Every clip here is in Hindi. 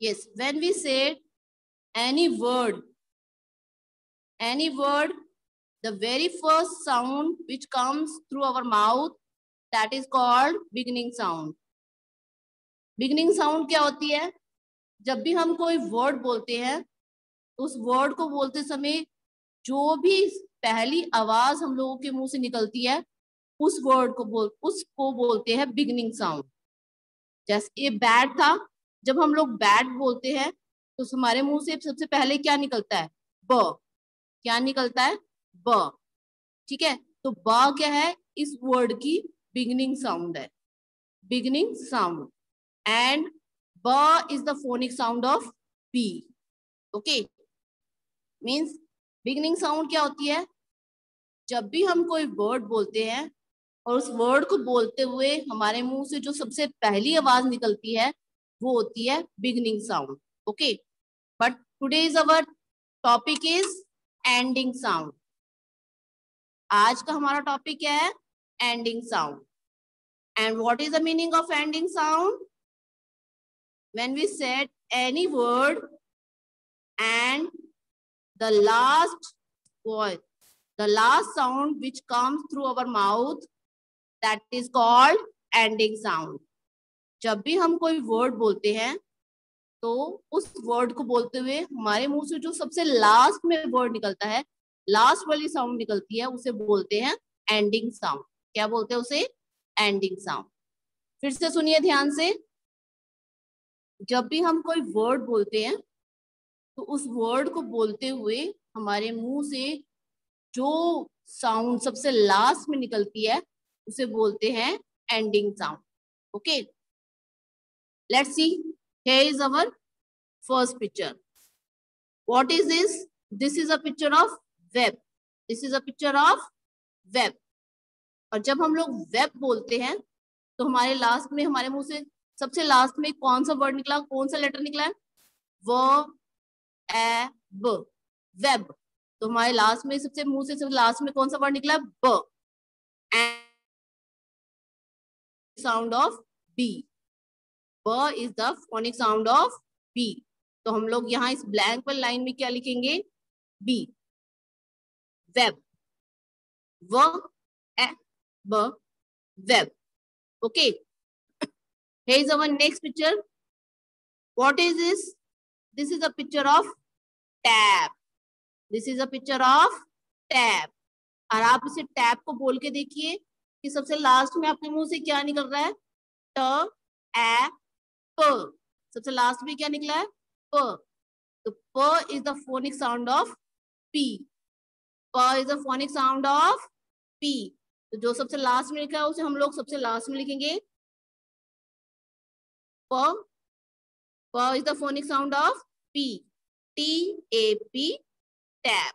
yes when we say any word any word the very first sound which comes through our mouth that is called beginning sound beginning sound क्या होती है जब भी हम कोई वर्ड बोलते हैं उस वर्ड को बोलते समय जो भी पहली आवाज़ हम लोगों के मुँह से निकलती है उस वर्ड को बोल उसको बोलते हैं बिगनिंग साउंड जैसे ये बैट था जब हम लोग बैट बोलते हैं तो हमारे मुँह से सबसे पहले क्या निकलता है? ब। क्या निकलता है? ब। ठीक है? तो ब क्या है? इस वर्ड की बिगनिंग साउंड है। बिगनिंग साउंड एंड ब is the phonic sound of B okay means beginning sound क्या होती है? जब भी हम कोई वर्ड बोलते हैं, और उस वर्ड को बोलते हुए हमारे मुँह से जो सबसे पहली आवाज़ निकलती है वो होती है beginning sound okay but today is our topic is ending sound आज का हमारा टॉपिक क्या है? Ending sound and what is the meaning of ending sound when we set any word and the last word, the last sound which comes through our mouth, that is called ending sound. जब भी हम कोई वर्ड बोलते हैं तो उस वर्ड को बोलते हुए हमारे मुँह से जो सबसे लास्ट में वर्ड निकलता है लास्ट वाली साउंड निकलती है, उसे बोलते हैं एंडिंग साउंड क्या बोलते हैं उसे? एंडिंग साउंड फिर से सुनिए ध्यान से। जब भी हम कोई वर्ड बोलते हैं तो उस वर्ड को बोलते हुए हमारे मुँह से जो साउंड सबसे लास्ट में निकलती है, उसे बोलते हैं ending sound okay let's see here is our first picture. What is this? This is a picture of web. This is a picture of web. और जब हम लोग वेब बोलते हैं तो हमारे लास्ट में, हमारे मुँह से सबसे लास्ट में कौन सा वर्ड निकला? कौन सा लेटर निकला है? व ए ब वेब तो हमारे लास्ट में सबसे मुँह से सबसे लास्ट में कौन सा वर्ड निकला? ब साउंड ऑफ़ बी ब is the phonic sound of B तो हम लोग यहाँ इस ब्लैंक पर लाइन में क्या लिखेंगे? बी वेब व, ए, ब web okay here is our next picture. What is this? This is a picture of tab. This is a picture of और आप इसे टैब को बोल के देखिए कि सबसे लास्ट में आपके मुँह से क्या निकल रहा है? ट ए सबसे लास्ट में क्या निकला है? प तो प is the phonic sound of P प is the phonic sound of P तो जो सबसे लास्ट में लिखा है, उसे हम लोग सबसे लास्ट में लिखेंगे। प प is the phonic sound of P T A P tap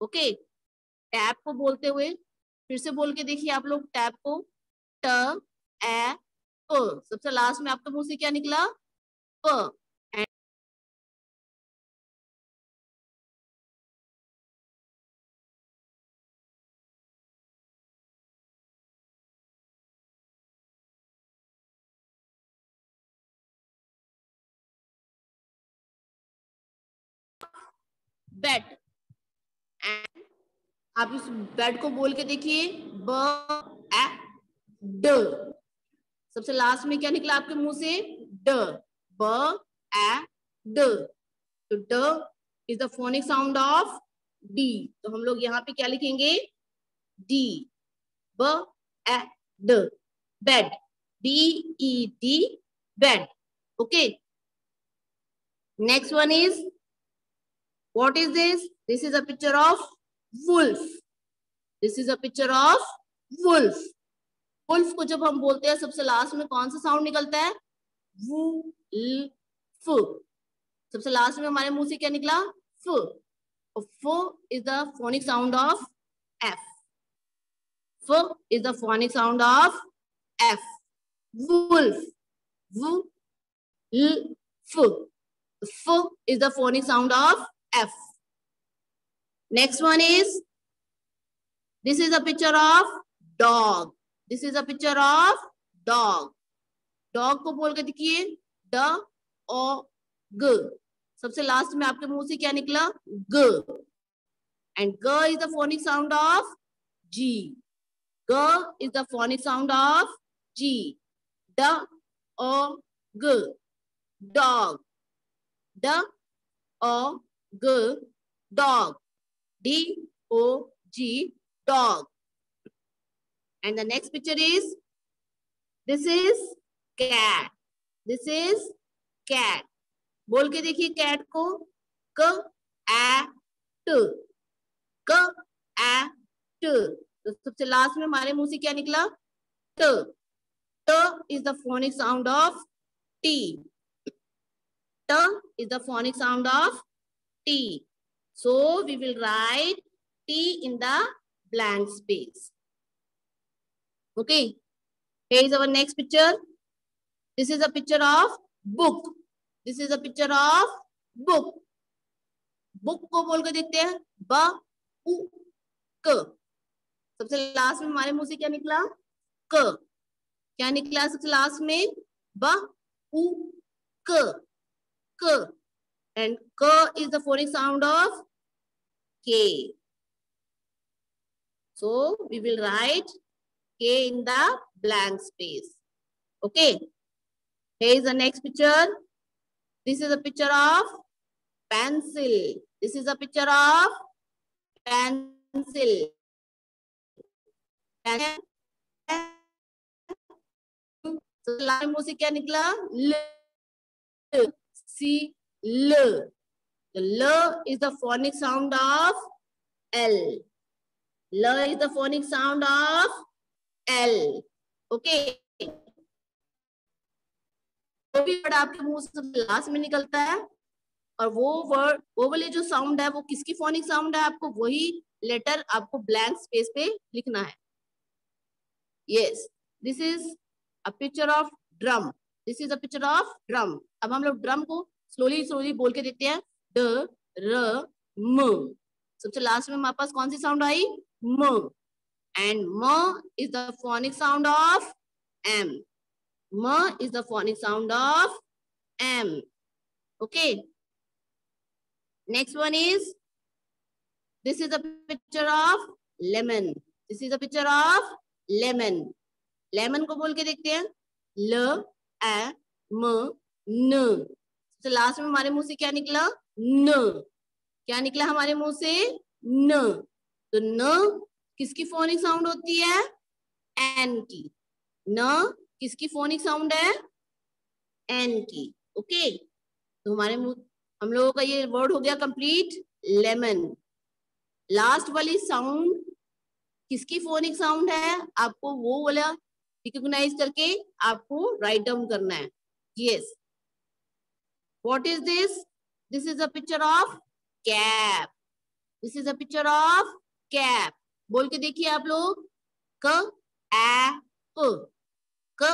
okay tap को बोलते हुए, फिर से बोल के देखिए आप लोग टैप को ट ए प, सबसे लास्ट में आपके मुँह से क्या निकला? प. बेड एंड आप इस बेड को बोल के देखिए. ब, ए, ड. सबसे लास्ट में क्या निकला आपके मुँह से? ड। ब ए ड। तो ड is the phonic sound of D तो हम लोग यहाँ पे क्या लिखेंगे? डी ब ए ड। Bed D E D bed okay next one is what is this? This is a picture of wolf. This is a picture of wolf. Wolf को जब हम बोलते हैं सबसे लास्ट में कौन सा साउंड निकलता है? वू ल फ। सबसे लास्ट में हमारे मुँह से क्या निकला? फ। फ is the phonic sound of F फ is the phonic sound of F wolf w l f f is the phonic sound of F. Next one is, this is a picture of dog. This is a picture of dog Dog को बोल के देखिए। ड ओ ग। सबसे लास्ट में आपके मुँह से क्या निकला? ग। एंड ग is the phonic sound of G ग is the phonic sound of G ड ओ ग। Dog. d o g dog. D o g. Dog. And the next picture is this is cat this is cat बोल के देखिए कैट को क ए ट क ए ट तो सबसे लास्ट में हमारे मुँह से क्या निकला ट ट is the phonic sound of T T is the phonic sound of T. So we will write T in the blank space. Okay. Here is our next picture. This is a picture of book. This is a picture of book. Book को बोल कर देखते हैं ब उ क सबसे लास्ट में हमारे मुँह से क्या निकला क क्या निकला सबसे लास्ट में ब उ क k and k is the phonic sound of k. So we will write k in the blank space. Okay. Here is the next picture. This is a picture of pencil. This is a picture of pencil. So line मुंह से क्या निकला ल C, L. The L is the phonic sound of L. L is the phonic sound of okay. वो भी वर्ड आपके मुँह से लास्ट में निकलता है, और वो वर्ड वो वाले जो साउंड है, वो किसकी फोनिक साउंड है आपको? वही लेटर आपको ब्लैंक स्पेस पे लिखना है। Yes this is a picture of drum this is a picture of drum अब हम लोग ड्रम को स्लोली स्लोली बोल के देते हैं। ड, र, म। सबसे लास्ट में हमारे पास कौन सी साउंड आई? म। एंड म is the phonic sound of M म is the phonic sound of M okay next one is this is a picture of lemon. This is a picture of lemon. Lemon को बोल के देखते हैं। ल ए म, न. तो लास्ट में हमारे मुँह से क्या निकला? न. क्या निकला हमारे मुँह से? न. तो न किसकी फोनिक साउंड होती है? एन की। न, किसकी फोनिक साउंड है? एन की। ओके तो हमारे हम लोगों का ये वर्ड हो गया कंप्लीट लेमन लास्ट वाली साउंड किसकी फोनिक साउंड है? आपको वो वाला रिकोगनाइज करके आपको राइट डाउन करना है। Yes What is this? This is a picture of cap. This is a picture of cap. बोल के देखिए आप लोग। क ए क क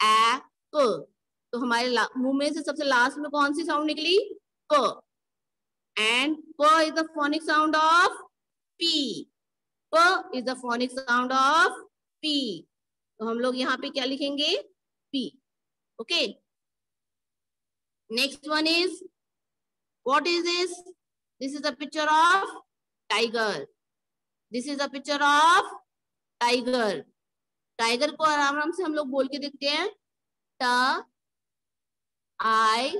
ए क तो हमारे मुँह में से सबसे लास्ट में कौन सी साउंड निकली? क एंड प is the phonic sound of P प is the phonic sound of P तो हम लोग यहाँ पे क्या लिखेंगे? P okay? Next one is what is this? This is a picture of tiger. This is a picture of tiger. Tiger को आराम आराम से हम लोग बोल के देखते हैं ट आई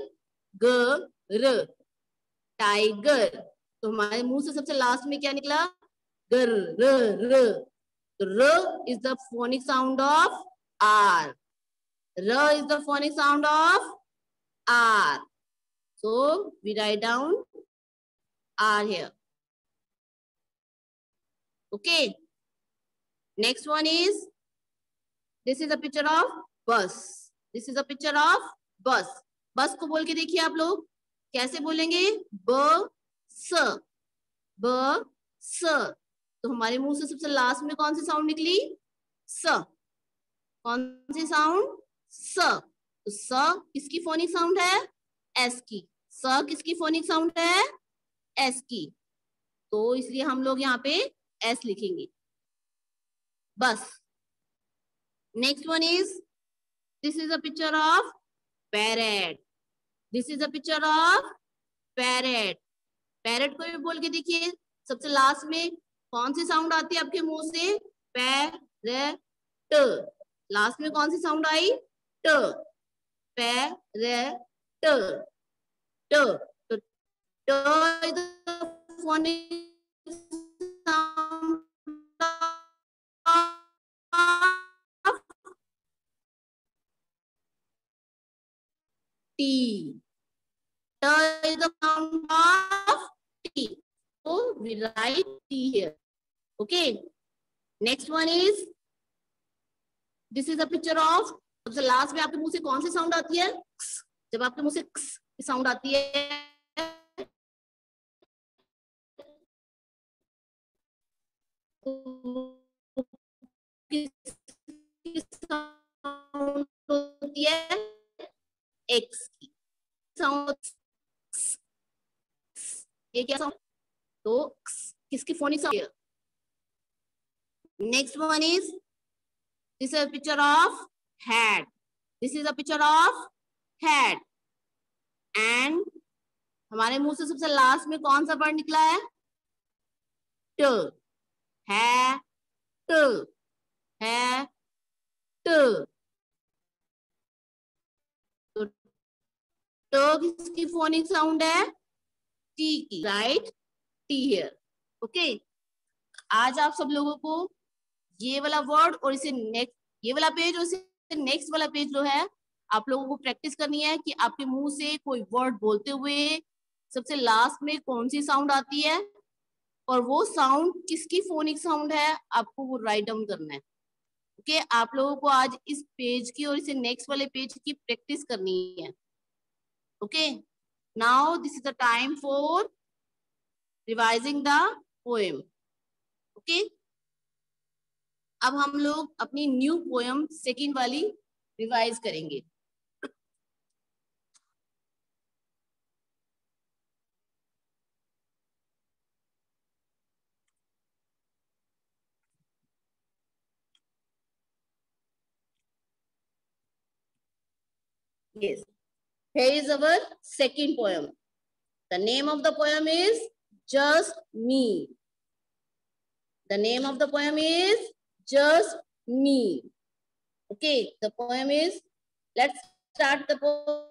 ग र टाइगर तो हमारे मुँह से सबसे लास्ट में क्या निकला गर र र तो र is the phonic sound of R raw is the phonic sound of R. So, we write down R here. Okay. Next one is, this is a picture of bus. This is a picture of bus. बस को बोल के देखिए आप लोग। कैसे बोलेंगे? ब स ब स तो हमारे मुँह से सबसे लास्ट में कौन सी साउंड निकली? स। कौन सी साउंड स। तो स किसकी फोनिक साउंड है? एस की। स किसकी फोनिक साउंड है? एस की। तो इसलिए हम लोग यहाँ पे एस लिखेंगे। बस। Next one is this is a picture of parrot this is a picture of parrot parrot को भी बोल के देखिए। सबसे लास्ट में कौन सी साउंड आती है आपके मुँह से? पैरेट लास्ट में कौन सी साउंड आई? ट पैरेट ट ट ट sound Write T here. Okay. Next one is, this is a picture of सबसे लास्ट में आपके मुँह से कौन सी साउंड आती है? जब आपके मुँह से साउंड आती है होती है? एक्स की. साउंड ये क्या साउंड तो किसकी phonic sound next one is this is picture of head this is a picture of head and हमारे मुँह से सबसे लास्ट में कौन सा वर्ड निकला है? ट है ट है ट तो किसकी फोनिक साउंड है? टी की राइट टी हियर ओके आज आप सब लोगों को ये वाला वर्ड और इसे नेक्स्ट ये वाला पेज और इसे नेक्स्ट वाला पेज जो है, आप लोगों को प्रैक्टिस करनी है कि आपके मुँह से कोई वर्ड बोलते हुए सबसे लास्ट में कौन सी साउंड आती है और वो साउंड किसकी फोनिक साउंड है, आपको वो राइट डाउन करना है। Okay okay? आप लोगों को आज इस पेज की और इसे नेक्स्ट वाले पेज की प्रैक्टिस करनी है। Okay now this is the time for revising the poem. Okay. अब हम लोग अपनी न्यू पोएम सेकेंड वाली रिवाइज करेंगे yes Here is our second poem. The name of the poem is Just Me. The name of the poem is Just Me. Okay, the poem is, let's start the poem.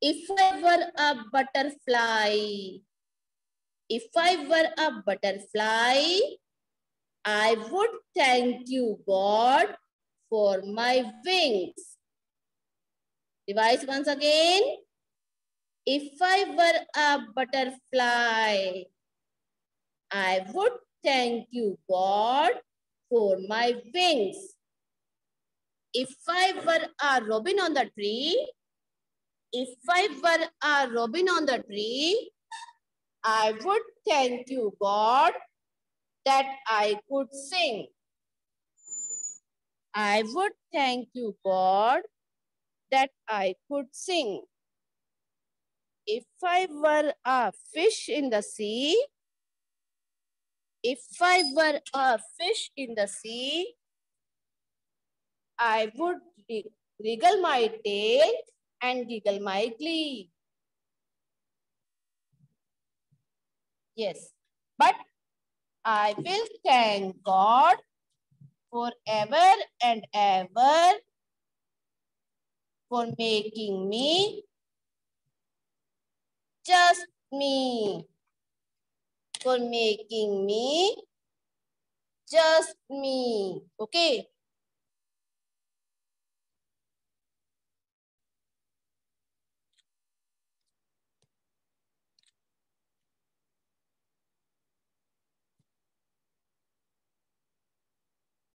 If I were a butterfly, if I were a butterfly, I would thank you, God, for my wings. Revise once again. If I were a butterfly, I would thank you, God, for my wings. If I were a robin on the tree, if I were a robin on the tree, I would thank you, God, that I could sing. I would thank you, God, that I could sing. If I were a fish in the sea, if I were a fish in the sea, I would wriggle my tail and giggle my glee. Yes, but I will thank God forever and ever for making me just me. For making me just me. Okay.